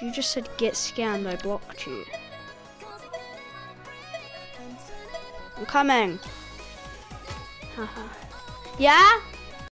You just said get scammed, I blocked you. I'm coming. Yeah?